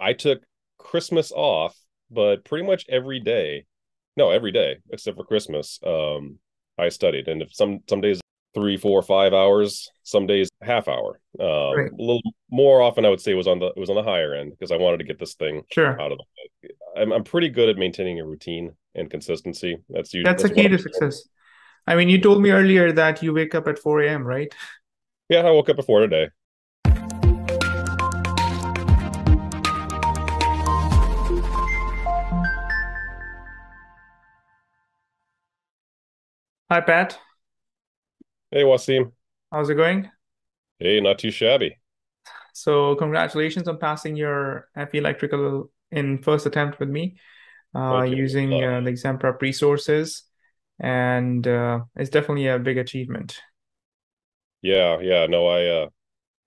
I took Christmas off, but pretty much every day, no, every day except for Christmas, um, I studied. And if some some days three, four, five hours, some days half hour. Uh, right. A little more often, I would say was on the it was on the higher end because I wanted to get this thing sure. out of the way. I'm I'm pretty good at maintaining a routine and consistency. That's usually that's, that's a key to success. I mean, you told me earlier that you wake up at 4 a.m., right? Yeah, I woke up at 4 today. Hi, Pat. Hey, Wasim. How's it going? Hey, not too shabby. So, congratulations on passing your FE electrical in first attempt with me uh, using uh, the exam prep resources. And uh, it's definitely a big achievement. Yeah, yeah. No, I, uh,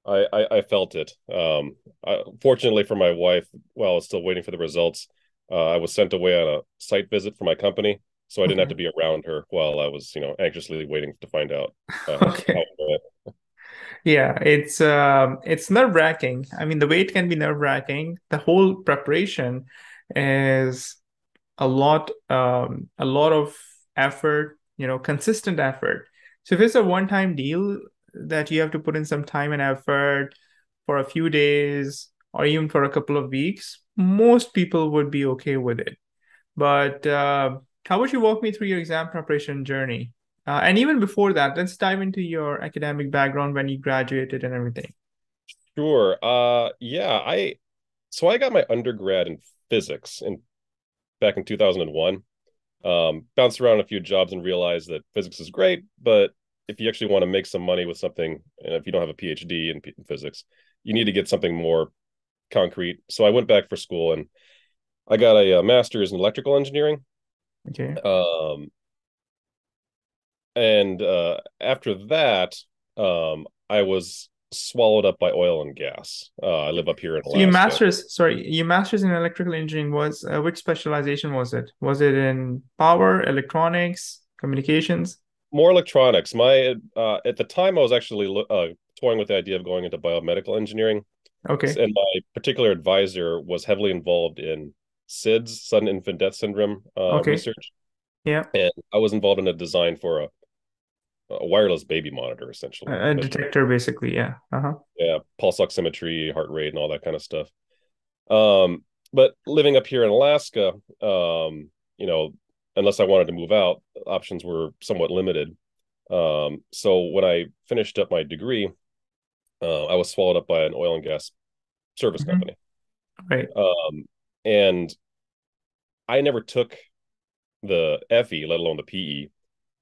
I, I, I felt it. Um, I, fortunately for my wife, while I was still waiting for the results, uh, I was sent away on a site visit for my company so I didn't have to be around her while I was, you know, anxiously waiting to find out. Uh, okay. yeah, it's um, it's nerve wracking. I mean, the wait can be nerve wracking. The whole preparation is a lot, um, a lot of effort. You know, consistent effort. So if it's a one time deal that you have to put in some time and effort for a few days or even for a couple of weeks, most people would be okay with it. But uh, how would you walk me through your exam preparation journey? Uh, and even before that, let's dive into your academic background when you graduated and everything. Sure. Uh, yeah, I so I got my undergrad in physics in back in 2001. Um, bounced around a few jobs and realized that physics is great, but if you actually want to make some money with something, and if you don't have a PhD in, in physics, you need to get something more concrete. So I went back for school and I got a, a master's in electrical engineering Okay. Um, and uh, after that, um, I was swallowed up by oil and gas. Uh, I live up here in Alaska. So your master's, sorry, your master's in electrical engineering was uh, which specialization was it? Was it in power, electronics, communications? More electronics. My uh, at the time, I was actually uh, toying with the idea of going into biomedical engineering. Okay. And my particular advisor was heavily involved in SIDS, sudden infant death syndrome uh, okay. research. Yeah. And I was involved in a design for a, a wireless baby monitor, essentially. A, a detector, basically. Yeah. Uh-huh. Yeah. Pulse oximetry, heart rate, and all that kind of stuff. Um, but living up here in Alaska, um, you know, unless I wanted to move out, options were somewhat limited. Um, so when I finished up my degree, uh, I was swallowed up by an oil and gas service mm-hmm. company. Right. Um, and I never took the FE, let alone the PE,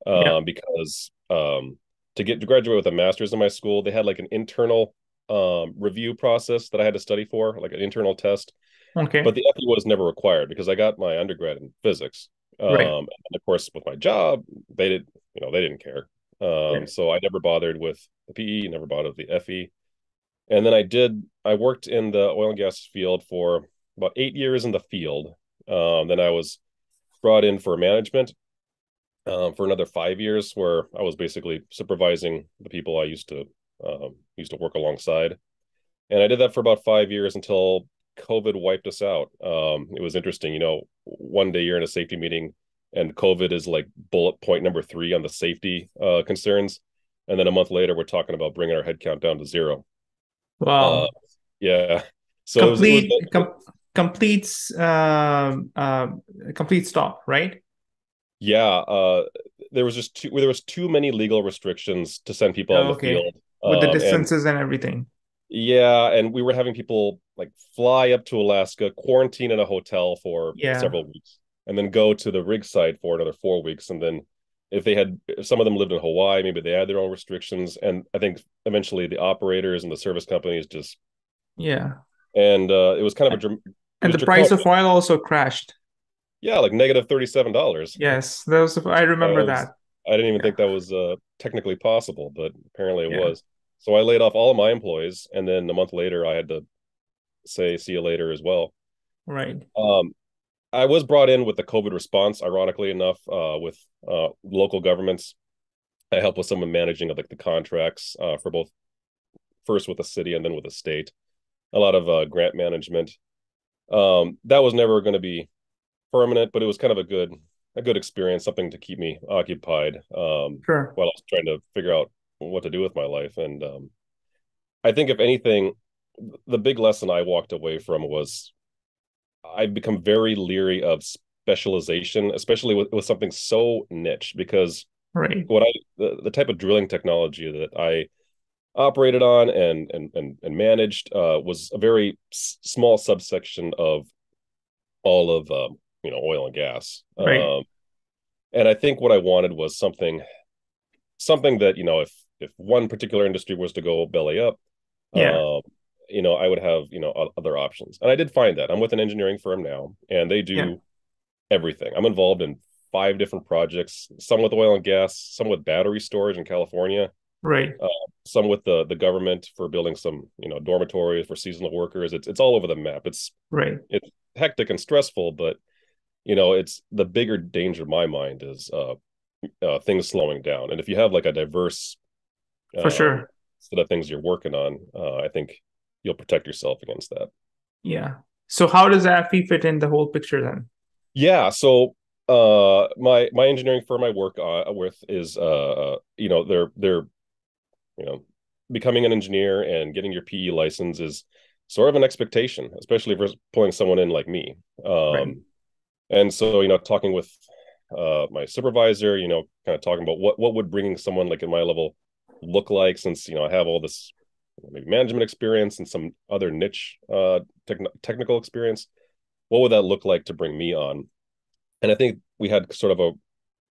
um, yeah. because um, to get to graduate with a master's in my school, they had like an internal um, review process that I had to study for, like an internal test. Okay. But the FE was never required because I got my undergrad in physics. Right. Um, and of course, with my job, they did, you know, they didn't care. Um, So I never bothered with the PE, never bothered with the FE. And then I did, I worked in the oil and gas field for about eight years in the field. Um, then I was brought in for management um, for another five years, where I was basically supervising the people I used to um, used to work alongside, and I did that for about five years until COVID wiped us out. Um, it was interesting, you know. One day you're in a safety meeting, and COVID is like bullet point number three on the safety uh, concerns, and then a month later we're talking about bringing our headcount down to zero. Wow. Uh, yeah. So complete it was, it was, com- completes uh, uh, complete stop, right? Yeah, uh, there was just too there was too many legal restrictions to send people oh, okay. the field with the um, distances and, and, everything. Yeah, and we were having people like fly up to Alaska, quarantine in a hotel for yeah. several weeks, and then go to the rig site for another four weeks, and then if they had if some of them lived in Hawaii, maybe they had their own restrictions, and I think eventually the operators and the service companies just yeah and uh, it was kind of a and the price of oil also crashed. Yeah, like negative thirty-seven dollars. Yes, that was. I remember that. Was, that. I didn't even yeah. think that was uh, technically possible, but apparently it yeah. was. So I laid off all of my employees, and then a month later, I had to say "see you later" as well. Right. Um, I was brought in with the COVID response. Ironically enough, uh, with uh, local governments, I helped with some of managing of like the contracts uh, for both, first with the city and then with the state. A lot of uh, grant management Um, that was never going to be permanent, but it was kind of a good a good experience, something to keep me occupied um, sure. while I was trying to figure out what to do with my life. And um, I think if anything, the big lesson I walked away from was I've become very leery of specialization, especially with, with something so niche, because right. what I the, the type of drilling technology that I operated on and and and, and managed uh, was a very s- small subsection of all of um, you know oil and gas. Right. Um, and I think what I wanted was something something that you know if if one particular industry was to go belly up, yeah. Um, you know, I would have you know other options, and I did find that. I'm with an engineering firm now, and they do yeah. everything. I'm involved in five different projects, some with oil and gas, some with battery storage in California, right? Uh, some with the the government for building some you know dormitories for seasonal workers. It's it's all over the map. It's right. It's hectic and stressful, but you know, it's the bigger danger in my mind is uh, uh things slowing down. And if you have like a diverse for sure set of things you're working on, uh, I think you'll protect yourself against that. Yeah. So how does AFE fit in the whole picture then? Yeah. So uh my my engineering firm I work uh, with is uh you know they're they're you know becoming an engineer and getting your PE license is sort of an expectation, especially for pulling someone in like me. Um right. and so you know talking with uh my supervisor, you know, kind of talking about what what would bringing someone like at my level look like since you know I have all this maybe management experience and some other niche uh, technical experience. What would that look like to bring me on? And I think we had sort of a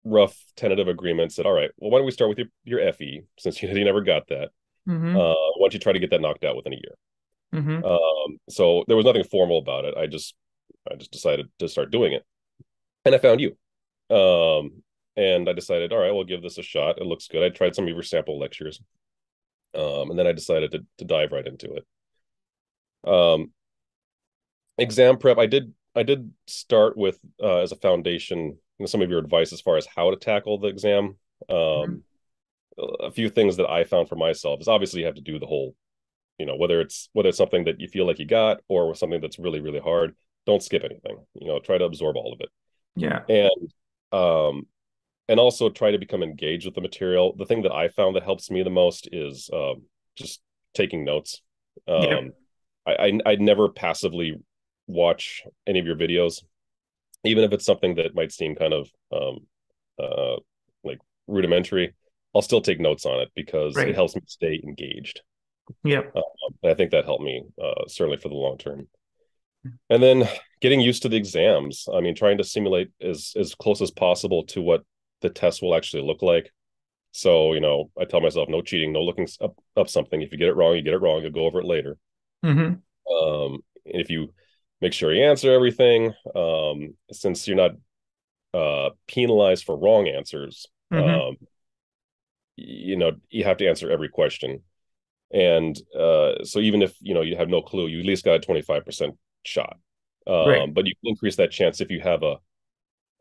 rough tentative agreement. Said, all right, well, why don't we start with your your FE since you, you never got that? Mm-hmm. Uh, why don't you try to get that knocked out within a year? Mm-hmm. Um, so there was nothing formal about it. I just I just decided to start doing it, and I found you. Um, and I decided, all right, we'll give this a shot. It looks good. I tried some of your sample lectures, um, and then I decided to to dive right into it. Um, exam prep, I did I did start with uh, as a foundation you know, some of your advice as far as how to tackle the exam. Um, mm-hmm. A few things that I found for myself is obviously you have to do the whole, you know, whether it's whether it's something that you feel like you got or something that's really really hard. Don't skip anything. You know, try to absorb all of it. Yeah. And um, and also try to become engaged with the material. The thing that I found that helps me the most is um, just taking notes. Um, yeah. I, I I never passively watch any of your videos, even if it's something that might seem kind of um, uh, like rudimentary. I'll still take notes on it because right. it helps me stay engaged. Yeah, um, I think that helped me uh, certainly for the long term. And then getting used to the exams. I mean, trying to simulate as as close as possible to what the test will actually look like. So, you know, I tell myself no cheating, no looking up, up something. If you get it wrong, you get it wrong. You'll go over it later. Mm-hmm. Um, if you make sure you answer everything, um, since you're not uh, penalized for wrong answers, mm-hmm. um, you know, you have to answer every question. And uh, so even if, you know, you have no clue, you at least got a 25% shot. Um, right. But you increase that chance if you have a,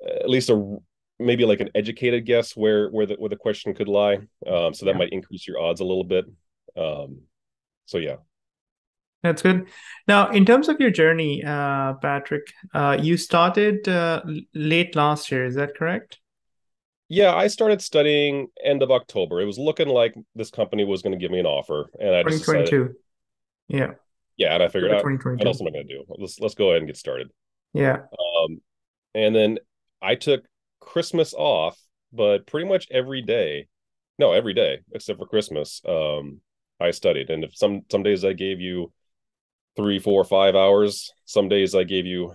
at least a maybe like an educated guess where where the where the question could lie. Um, so that yeah. might increase your odds a little bit. Um, so yeah. That's good. Now, in terms of your journey, uh, Patrick, uh, you started uh, late last year. Is that correct? Yeah, I started studying end of October. It was looking like this company was going to give me an offer, and I just 2022. Yeah. Yeah, and I figured out what else am I going to do? Let's let's go ahead and get started. Yeah. Um, and then I took Christmas off, but pretty much every day, no, every day except for Christmas, um, I studied. And if some some days I gave you three, four, five hours, some days I gave you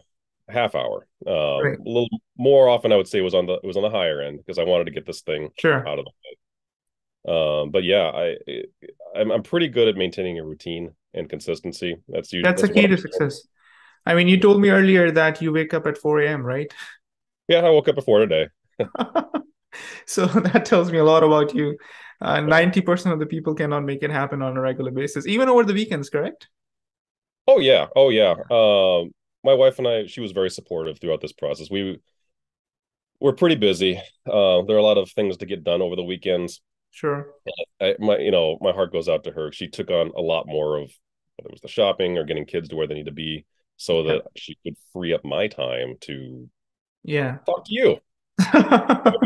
half hour. Um, right. A little more often, I would say was on the it was on the higher end because I wanted to get this thing sure. out of the way. Um, but yeah, I I'm, I'm pretty good at maintaining a routine and consistency. That's usually that's, that's a key to success. I mean, you told me earlier that you wake up at 4 a.m., right? Yeah, I woke up at before today. so that tells me a lot about you. Uh, 90% of the people cannot make it happen on a regular basis, even over the weekends, correct? Oh, yeah. Oh, yeah. Um, my wife and I, she was very supportive throughout this process. We we're pretty busy. Uh, there are a lot of things to get done over the weekends. Sure. I, my, you know, my heart goes out to her. She took on a lot more of whether it was the shopping or getting kids to where they need to be so that she could free up my time to yeah talk to you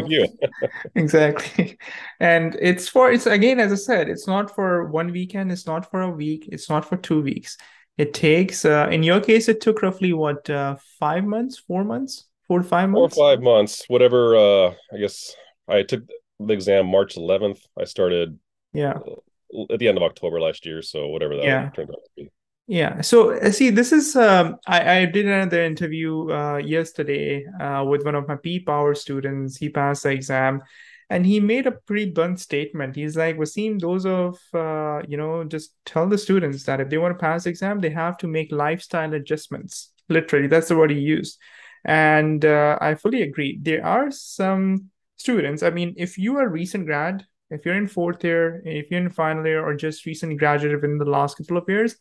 you. exactly. And it's for, it's again, as I said, it's not for one weekend, it's not for a week, it's not for two weeks. It takes, uh, in your case, it took roughly what, uh, five months, four months, four to five months? Four or five months, whatever. Uh, I guess I took the exam March 11th. I started yeah at the end of October last year. So whatever that yeah. turned out to be. Yeah. So uh, see, this is um, I, I did another interview uh, yesterday uh, with one of my PE Power students. He passed the exam, and he made a pretty blunt statement. He's like, "Wasim, those of uh, you know, just tell the students that if they want to pass the exam, they have to make lifestyle adjustments. Literally, that's the word he used, and uh, I fully agree. There are some students. I mean, if you are recent grad, if you're in fourth year, if you're in final year, or just recently graduated within the last couple of years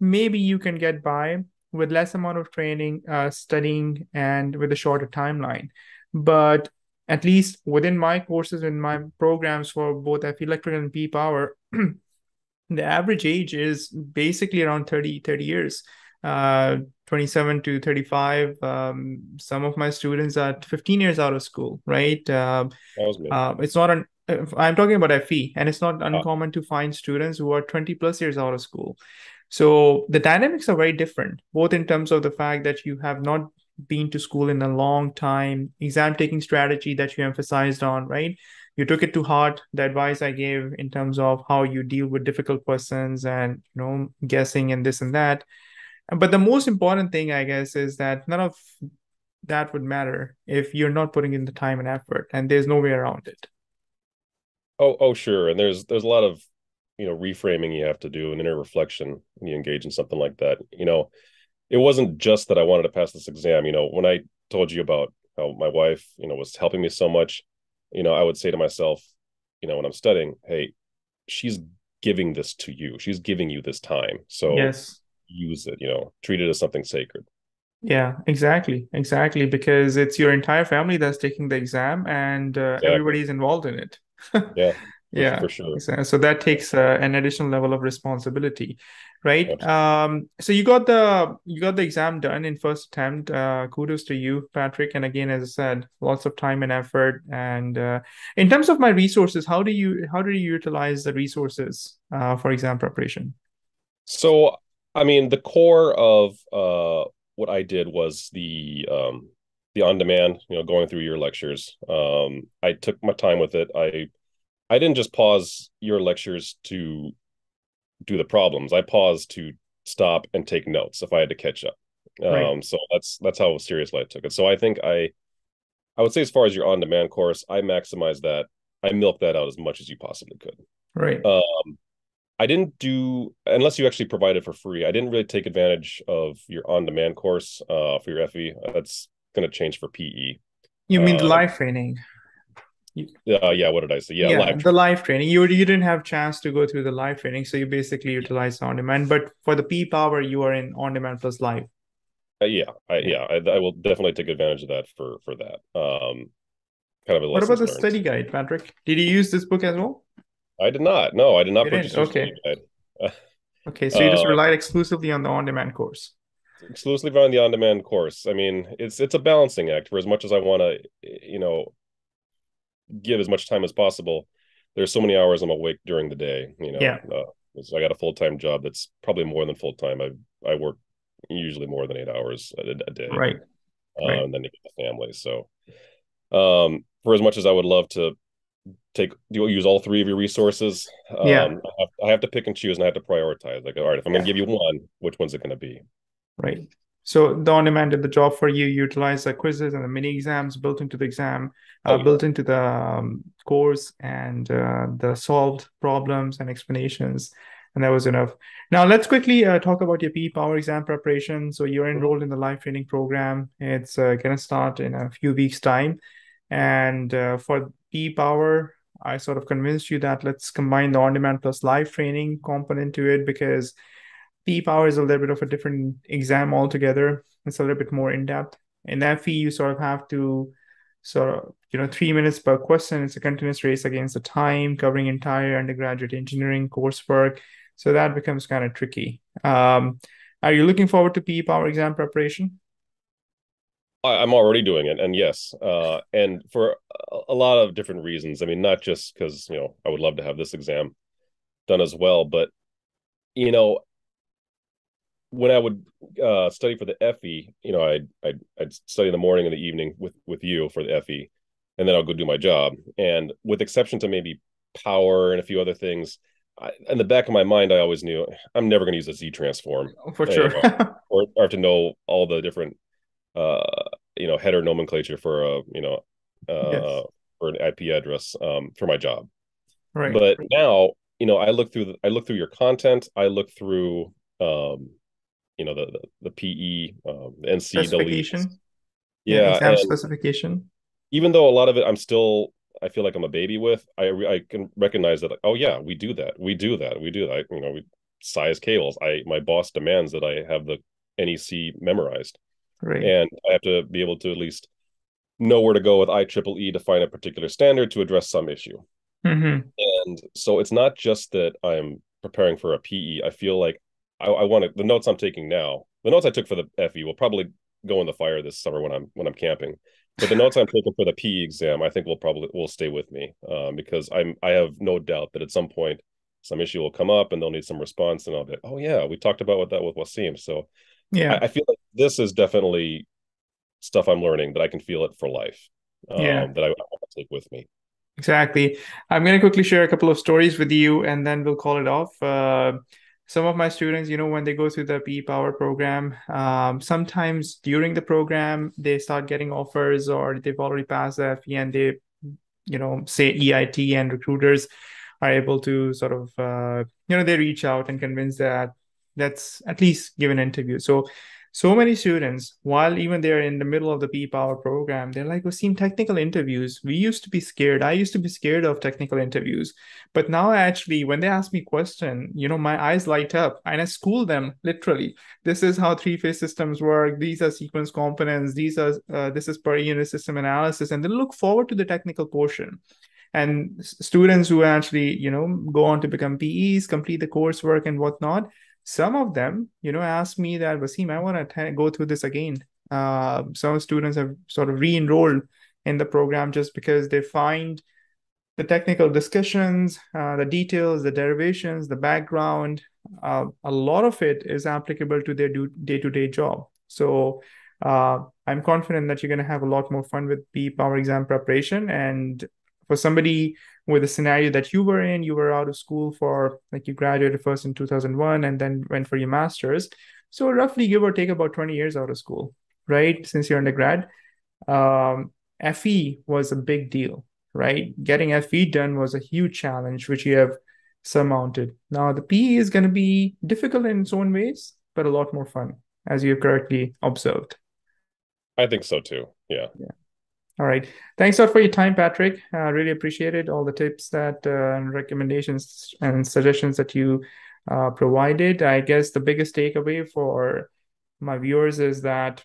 maybe you can get by with less amount of training, uh, studying, and with a shorter timeline. But at least within my courses in my programs for both FE Electrical and PE Power, the average age is basically around 30, 30 years. Uh, 27 to 35 um, some of my students are 15 years out of school right uh, uh, it's not an i'm talking about fe and it's not ah. uncommon to find students who are 20 plus years out of school so the dynamics are very different, both in terms of the fact that you have not been to school in a long time, exam taking strategy that you emphasized on, right? You took it to heart, the advice I gave in terms of how you deal with difficult persons and you know guessing and this and that. But the most important thing, I guess, is that none of that would matter if you're not putting in the time and effort, and there's no way around it. Oh, oh, sure. And there's there's a lot of you know reframing you have to do an inner reflection when you engage in something like that you know it wasn't just that i wanted to pass this exam you know when i told you about how my wife you know was helping me so much you know i would say to myself you know when i'm studying hey she's giving this to you. She's giving you this time. So yes. use it you know treat it as something sacred. Yeah exactly exactly because it's your entire family that's taking the exam and uh, exactly. everybody's involved in it. Yeah yeah for sure. so that takes uh, an additional level of responsibility right? Absolutely. um so you got the you got the exam done in first attempt. Uh kudos to you patrick. And again as i said lots of time and effort. And uh, in terms of my resources how do you how do you utilize the resources uh, for exam preparation? So i mean the core of uh what i did was the um the on demand you know going through your lectures. Um i took my time with it. I I didn't just pause your lectures to do the problems. I paused to stop and take notes if I had to catch up. Right. Um, so that's that's how seriously I took it. So I think I I would say as far as your on-demand course, I maximize that. I milk that out as much as you possibly could. Right. Um, I didn't do unless you actually provide it for free. I didn't really take advantage of your on-demand course uh, for your FE. That's going to change for PE. You mean um, live training? Uh, yeah what did i say? Yeah, yeah live the live training. You you didn't have chance to go through the live training so you basically utilize on demand but for the PE power you are in on demand plus live. Uh, yeah I, yeah. I, I, will definitely take advantage of that for for that. Um kind of a what about the learned. study guide patrick? Did you use this book as well i did not. No i did not you purchase okay. okay so you just uh, relied exclusively on the on demand course. Exclusively on the on demand course. I mean it's it's a balancing act for as much as i want to you know give as much time as possible. There's so many hours I'm awake during the day. You know, yeah. Uh, I got a full time job that's probably more than full time. I I work usually more than eight hours a, a day. Right. Uh, right. And then you get the family. So, um, for as much as I would love to take you use all three of your resources, um, yeah. I have, I have to pick and choose and I have to prioritize. Like, all right, if I'm going to give you one, which one's it going to be? Right. So the on-demand did the job for you. Utilize the quizzes and the mini exams built into the exam, uh, oh, yeah. built into the um, course, and uh, the solved problems and explanations, and that was enough. Now let's quickly uh, talk about your PE Power exam preparation. So you're enrolled in the live training program. It's uh, gonna start in a few weeks' time, and uh, for PE Power, I sort of convinced you that let's combine the on-demand plus live training component to it because PE power is a little bit of a different exam altogether. It's a little bit more in depth. In FE, you sort of have to sort of, you know, three minutes per question. It's a continuous race against the time, covering entire undergraduate engineering coursework. So that becomes kind of tricky. Um, Are you looking forward to PE Power exam preparation? I'm already doing it, and yes, uh, and for a lot of different reasons. I mean, not just because you know I would love to have this exam done as well, but you know, when I would uh, study for the FE, you know, I'd, I'd I'd study in the morning and the evening with with you for the FE, and then I'll go do my job. And with exception to maybe power and a few other things, I, in the back of my mind, I always knew I'm never going to use a Z transform for sure, or or to know all the different uh, you know header nomenclature for a you know uh, yes. for an IP address um, for my job. Right. But now you know I look through the, I look through your content. I look through um, you know the the, the PE um, the NCEES specification. Yeah, exam specification. Even though a lot of it I'm still I feel like I'm a baby with, I I can recognize that. Like, oh yeah, we do that. We do that. We do that. You know, we size cables. I my boss demands that I have the NEC memorized. Right. And I have to be able to at least know where to go with IEEE to find a particular standard to address some issue. Mm-hmm. And so it's not just that I'm preparing for a PE. I feel like I, I want to, the notes I'm taking now, the notes I took for the FE will probably go in the fire this summer when I'm when I'm camping. But the notes I'm taking for the PE exam, I think will probably will stay with me um, because I'm I have no doubt that at some point some issue will come up and they'll need some response, and I'll be, like, oh yeah, we talked about what that with Wasim. So yeah I, I, feel like this is definitely stuff i'm learning that i can feel it for life um, yeah. that I, I want to take with me exactly i'm going to quickly share a couple of stories with you and then we'll call it off uh, some of my students you know when they go through the PE Power program um, sometimes during the program they start getting offers or they've already passed the fe and they you know say eit and recruiters are able to sort of uh, you know they reach out and convince that that's at least give an interview. So so many students, while even they're in the middle of the PE Power program, they're like, "Wasim, technical interviews. We used to be scared. I used to be scared of technical interviews, but now actually, when they ask me question, you know, my eyes light up, and I school them literally. This is how three-phase systems work. These are sequence components. These are uh, this is per unit system analysis, and then look forward to the technical portion and students who actually you know go on to become PEs, complete the coursework and whatnot some of them, you know, ask me that, Wasim, I want to go through this again. Uh, some students have sort of re-enrolled in the program just because they find the technical discussions, uh, the details, the derivations, the background, uh, a lot of it is applicable to their day-to-day job. So uh, I'm confident that you're going to have a lot more fun with PE Power exam preparation. And for somebody with the scenario that you were in, you were out of school for like you graduated first in 2001 and then went for your master's. So roughly give or take about 20 years out of school, right? Since you're undergrad. Um, FE was a big deal, right? Getting FE done was a huge challenge, which you have surmounted. Now the PE is going to be difficult in its own ways, but a lot more fun, as you have correctly observed. I think so too. Yeah. Yeah. All right. Thanks a lot for your time, Patrick. I uh, really appreciate it. All the tips that uh, recommendations and suggestions that you uh, provided. I guess the biggest takeaway for my viewers is that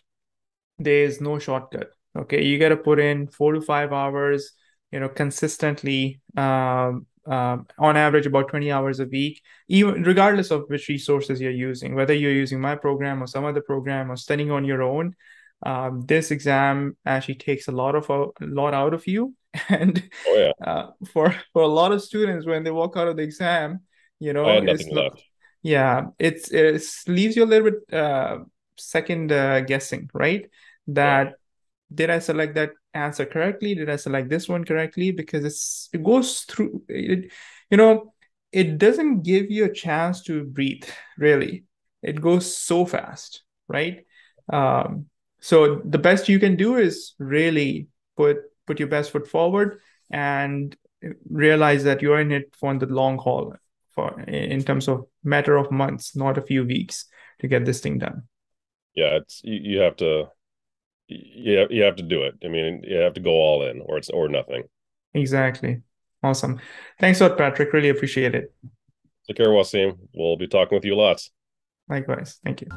there is no shortcut. Okay, you got to put in four to five hours, you know, consistently. Um, um, on average, about 20 hours a week, even regardless of which resources you're using, whether you're using my program or some other program or studying on your own um, this exam actually takes a lot of a lot out of you. And oh, yeah. uh, for for a lot of students when they walk out of the exam you know it's not, yeah it's it leaves you a little bit uh, second uh, guessing right? That yeah. did i select that answer correctly? Did i select this one correctly? Because it's it goes through it, you know it doesn't give you a chance to breathe really. It goes so fast right? Um, so the best you can do is really put put your best foot forward and realize that you're in it for the long haul for in terms of matter of months not a few weeks to get this thing done. Yeah it's you, you have to yeah you have to do it. I mean you have to go all in or it's or nothing. Exactly. Awesome. Thanks a lot patrick. Really appreciate it. Take care wasim. We'll be talking with you lots. Likewise. Thank you